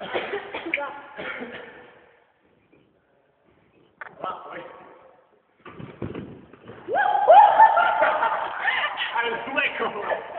I slick him.